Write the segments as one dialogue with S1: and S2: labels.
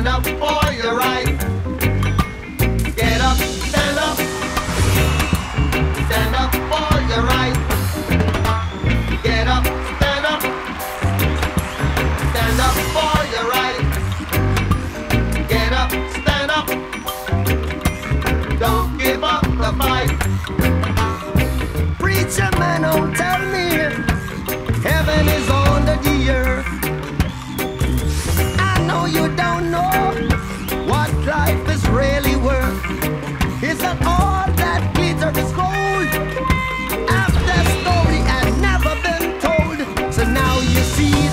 S1: stand up for your right. Get up, stand up. Stand up for your right. Get up, stand up. Stand up for your right. Get up, stand up. Don't give up the fight.
S2: Preacher man, do you see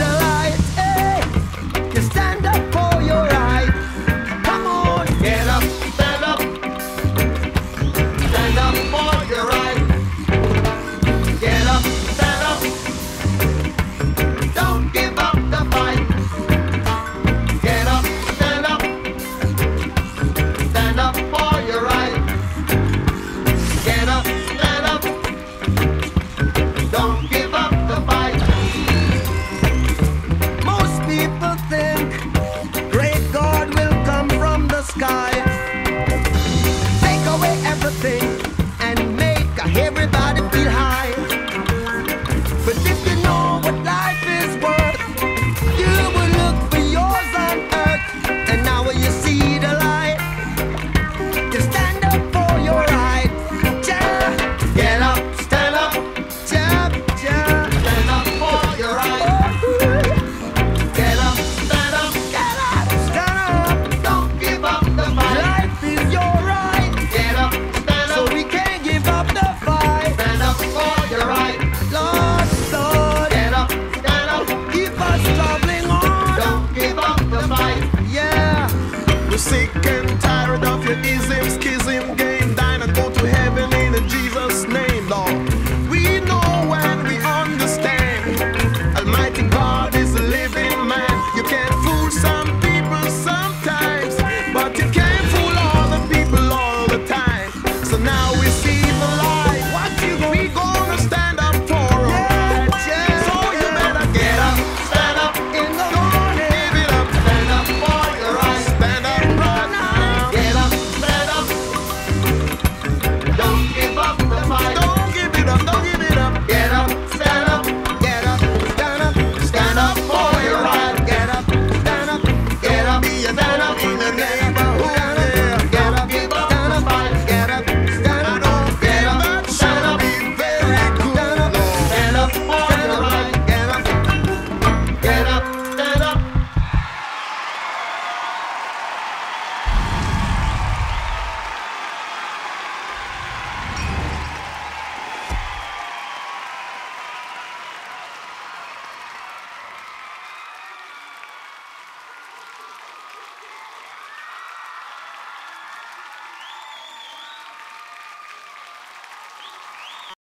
S3: atheism, schism, game, dying and go to heaven in Jesus' name, Lord. We know when we understand. Almighty God is a living man. You can fool some people sometimes, but you can't fool all the people all the time. So now.